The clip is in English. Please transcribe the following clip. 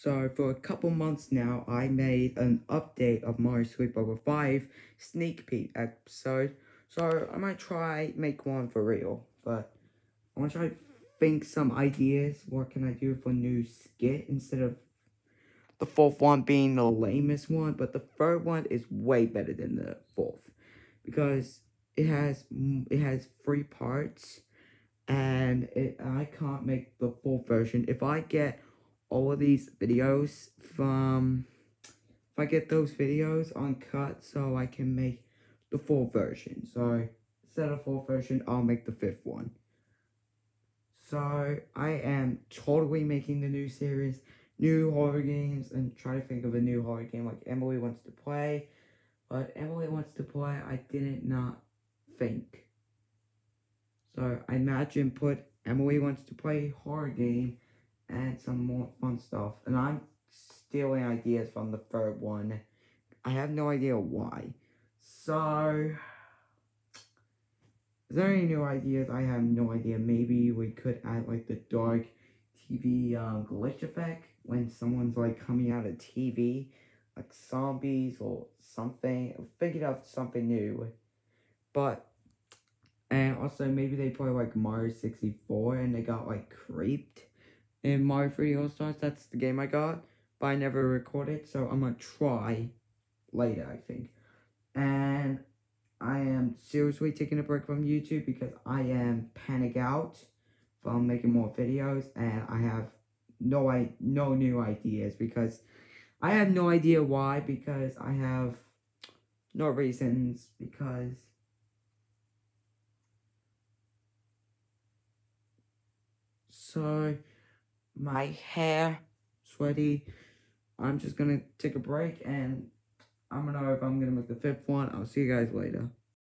So for a couple months now, I made an update of Mario Sleepover 5 sneak peek episode. So I might try make one for real, but I want to try think some ideas. What can I do for new skit instead of the fourth one being the lamest one, but the third one is way better than the fourth because it has it has three parts and it I can't make the full version. If I get all of these videos from if I get those videos uncut so I can make the full version. So instead of full version, I'll make the fifth one. So I am totally making the new series, new horror games, and try to think of a new horror game like Emily wants to play. But Emily wants to play, I didn't not think. So I imagine put Emily wants to play horror game and some more fun stuff. And I'm stealing ideas from the third one. I have no idea why. So, is there any new ideas? I have no idea. Maybe we could add like the dark TV um, glitch effect when someone's like coming out of TV, like zombies or something. Figured out something new. But, and also maybe they play like Mario 64 and they got like creeped in Mario 3D All Stars. That's the game I got, but I never recorded, so I'm gonna try later, I think. And I am seriously taking a break from YouTube because I am panic out from making more videos, and I have no I no new ideas because I have no idea why because I have no reasons because so my hair sweaty. I'm just gonna take a break and I don't know if I'm gonna make the fifth one. I'll see you guys later.